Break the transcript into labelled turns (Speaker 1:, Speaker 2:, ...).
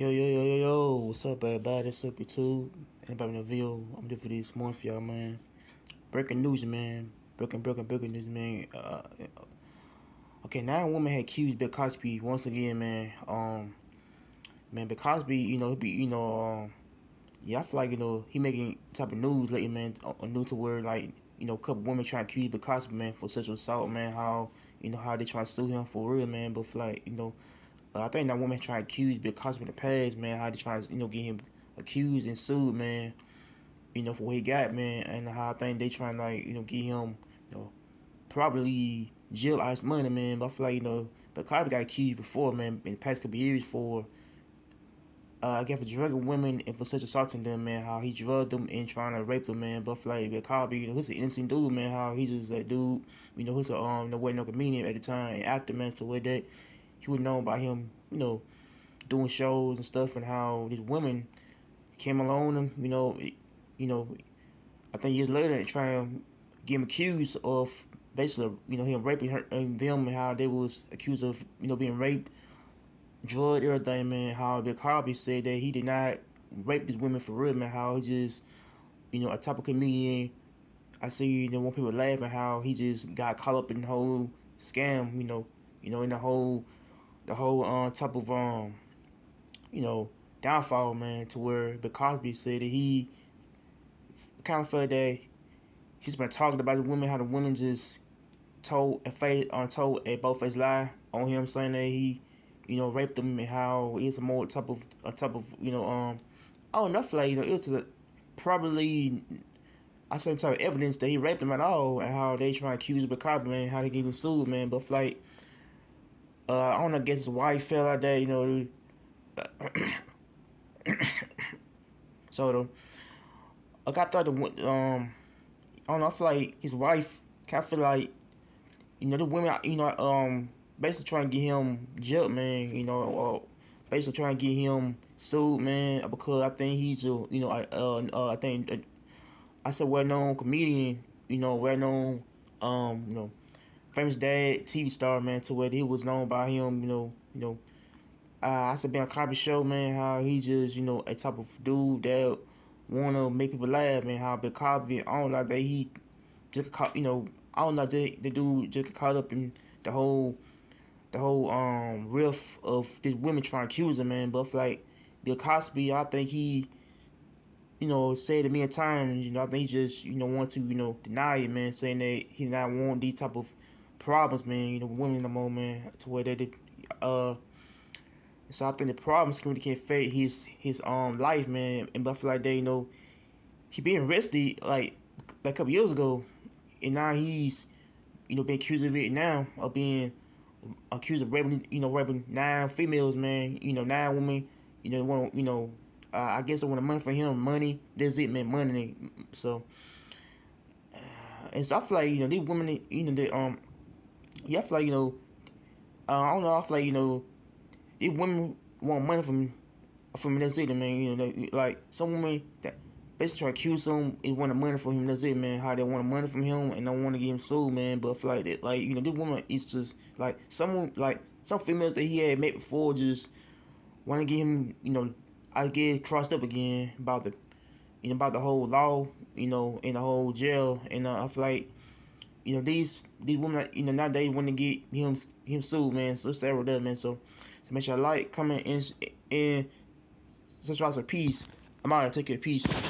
Speaker 1: Yo, yo, yo, yo, yo, what's up, everybody? What's up, YouTube? Anybody in the video? I'm here for this morning for y'all, man. Breaking news, man. Breaking, breaking, breaking news, man. Uh, okay, nine women had accused Bill Cosby once again, man. Um, man, Bill Cosby, you know, he be, you know, um, yeah, I feel like, you know, he making type of news lately, man, a new to where, like, you know, a couple women trying to accuse Bill Cosby, man, for sexual assault, man, how, you know, how they trying to sue him for real, man, but like, you know, I think that woman tried to accuse Bill Cosby in the past, man, how they trying to, you know, get him accused and sued, man, you know, for what he got, man, and how I think they trying to, like, you know, get him, you know, probably jail ice money, man, but I feel like, you know, Bill Cosby got accused before, man, in the past couple years for, uh, I guess for drugging women and for such assaulting them, man, how he drugged them and trying to rape them, man, but I feel like Bill Cosby, you know, he's an innocent dude, man, how he's just that dude, you know, he's a, um, no way no comedian at the time, and actor, man, so with that, he was known by him, you know, doing shows and stuff, and how these women came along him, you know, you know, I think years later, trying and get him accused of basically, you know, him raping her and them, and how they was accused of, you know, being raped, drugged, everything, man. How Bill Cosby said that he did not rape these women for real, man. How he just, you know, a type of comedian. I see, you know, when people laughing, how he just got caught up in the whole scam, you know, you know, in the whole the whole uh, type of um, you know, downfall, man, to where Bill Cosby said that he kind of felt that he's been talking about the women, how the women just told a face on uh, told a both face lie on him, saying that he, you know, raped them and how it's a more type of a type of you know um, oh enough like you know it was a, probably. I saw type of evidence that he raped them at all, and how they try to accuse Bill Cosby, man, how they gave him sued, man. But like, uh, I don't know, guess his wife fell out there, you know. so, the, like, I thought, the, um, I don't know, I feel like his wife of feel like, you know, the women, you know, um, basically trying to get him jailed, man, you know, or basically trying to get him sued, man, because I think he's a, you know, I, uh, uh, I think, uh, I said well-known comedian, you know, well-known, um, you know, famous dad, TV star, man, to where he was known by him, you know, you know. Uh, I said be on Cosby show, man, how he just, you know, a type of dude that wanna make people laugh, man, how Bill Cosby, I don't like that he just caught, you know, I don't like that the dude just caught up in the whole, the whole um riff of these women trying to accuse him, man. But like Bill Cosby, I think he, you know, said it many times, you know, I think he just, you know, want to, you know, deny it, man, saying that he not want these type of problems, man. You know, women in the moment to where they did. Uh, so I think the problems can't fade his his um life, man. And but I feel like they, you know, he being arrested like, a couple years ago, and now he's, you know, being accused of it now of being accused of raping, you know, raping nine females, man. You know, nine women. You know, want you know, uh, I guess I want the money for him. Money. That's it, man. Money. So. And so I feel like you know these women, you know, they um yeah, I feel like, you know, uh, I don't know, I feel like, you know, if women want money from from that's it, man. You know, they, like some women that basically try to accuse him and want the money from him. That's it, man. How they want the money from him and don't want to get him sued, man. But I feel like that, like you know, this woman is just like someone like some females that he had met before just want to get him, you know, I get crossed up again about the, you know, about the whole law, you know, in the whole jail, and uh, I feel like you know, these these women, you know, nowadays want to get him him sued, man. So several that, man. So, so make sure you like, comment, and and subscribe for peace. I'm out. Take care. Peace.